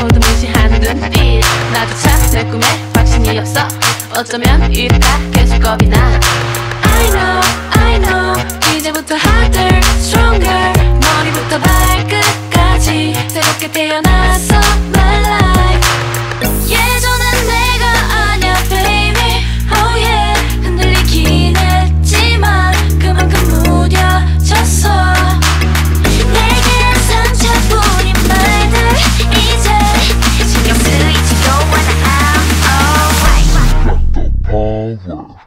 모두 무시한 눈빛. 나조차 내 꿈에 확신이었어. 어쩌면 이따 계속 겁이 나. I know I know. 이제부터 harder stronger. 머리부터 발끝까지 새롭게 태어나서 my life. over.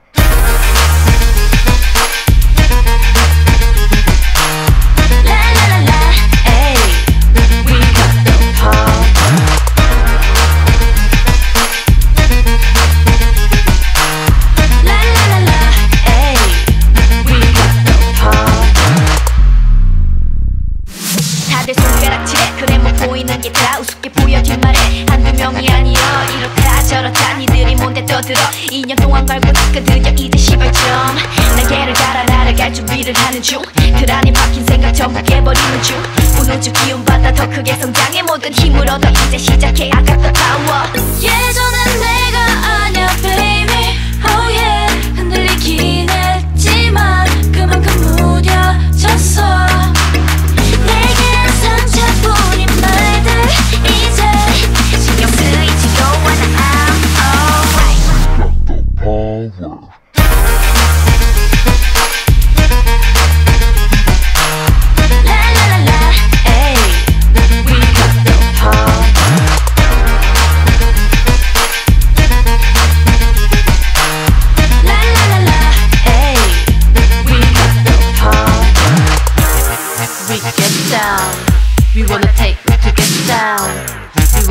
보이는 게 다 우습게 보여진 말에 한두 명이 아니여 이렇다 저렇다 니들 가운데 떠들어. 2년 동안 갈고 닦아들여 이제 시발 점 날개를 달아 날아갈 준비를 하는 중. 그란이 박힌 생각 전부 깨버리는 중. 분홍주 기운 받아 더 크게 성장해. 모든 힘을 얻어 이제 시작해. 아가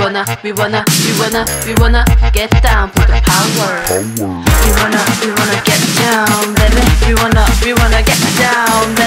wanna, we wanna, we wanna, we wanna get down for the power Power. We wanna, we wanna get down, baby. We wanna, we wanna get down, baby.